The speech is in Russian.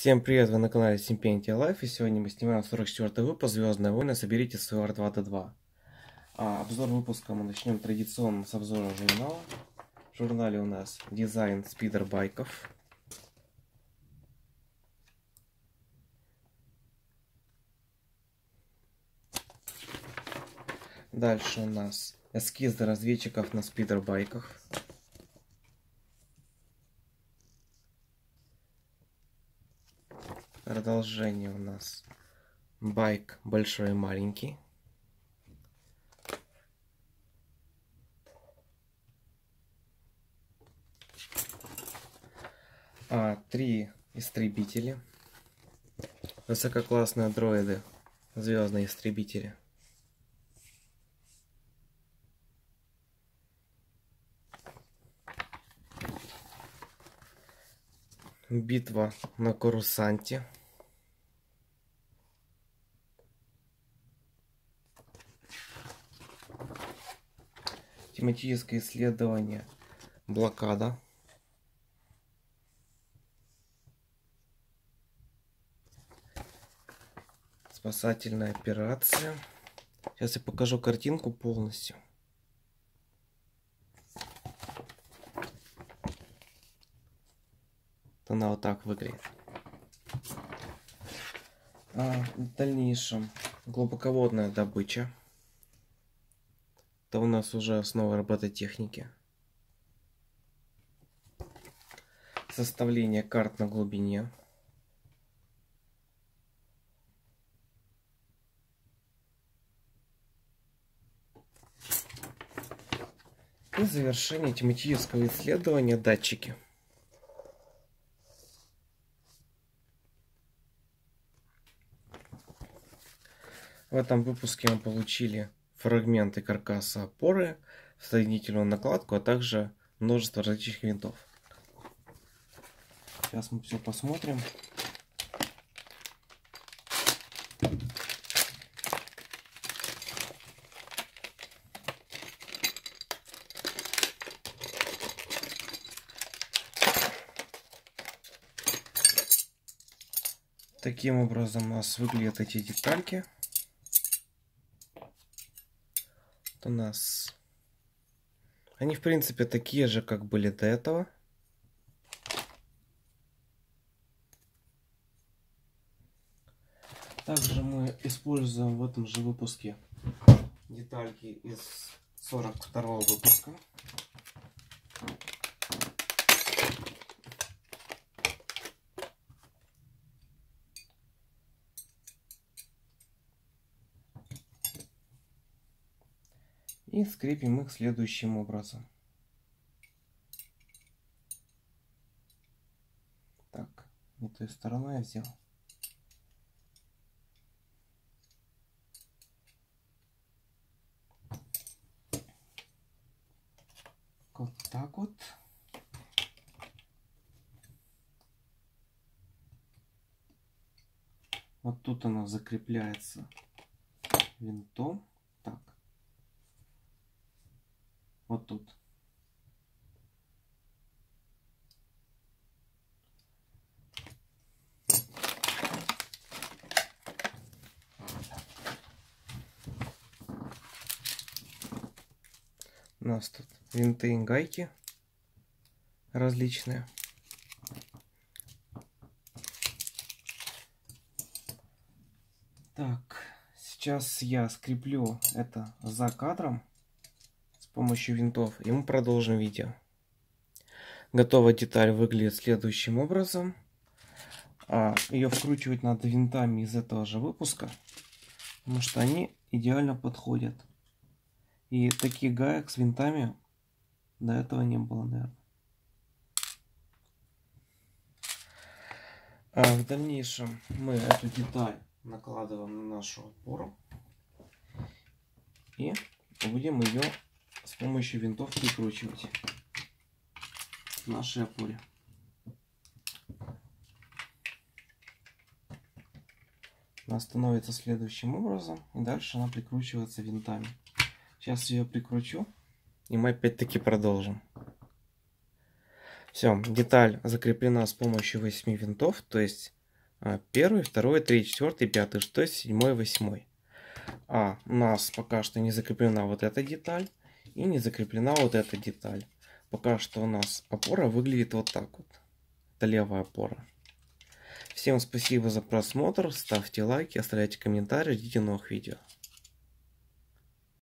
Всем привет, вы на канале Simpentia Life, и сегодня мы снимаем 44 выпуск Звездная война, соберите свой R2D2. А, обзор выпуска мы начнем традиционно с обзора журнала. В журнале у нас дизайн спидербайков. Дальше у нас эскизы разведчиков на спидербайках. Продолжение у нас байк большой и маленький. А, три истребители. Высококлассные дроиды. Звездные истребители. Битва на Корусанте. Тематическое исследование блокада. Спасательная операция. Сейчас я покажу картинку полностью. Она вот так выглядит. А в дальнейшем глубоководная добыча. Это у нас уже основа робототехники. Составление карт на глубине. И завершение тематического исследования датчики. В этом выпуске мы получили фрагменты каркаса опоры, соединительную накладку, а также множество различных винтов. Сейчас мы все посмотрим. Таким образом у нас выглядят эти детальки. У нас... Они, в принципе, такие же, как были до этого. Также мы используем в этом же выпуске детальки из 42 выпуска. И скрепим их следующим образом. Так, не той стороной я взял. Вот так вот. Вот тут она закрепляется винтом. Вот тут. У нас тут винты и гайки различные. Так, сейчас я скреплю это за кадром помощью винтов, и мы продолжим видео. Готовая деталь выглядит следующим образом. А, ее вкручивать надо винтами из этого же выпуска, потому что они идеально подходят. И таких гаек с винтами до этого не было, наверное. А в дальнейшем мы эту деталь накладываем на нашу опору и будем ее с помощью винтов прикручивать к нашей опоре. Она становится следующим образом, и дальше она прикручивается винтами. Сейчас ее прикручу, и мы опять-таки продолжим. Все, деталь закреплена с помощью 8 винтов, то есть А, первый, второй, третий, четвертый, пятый, шестой, седьмой, восьмой. А у нас пока что не закреплена вот эта деталь и не закреплена вот эта деталь. Пока что у нас опора выглядит вот так вот. Это левая опора. Всем спасибо за просмотр, ставьте лайки, оставляйте комментарии, ждите новых видео.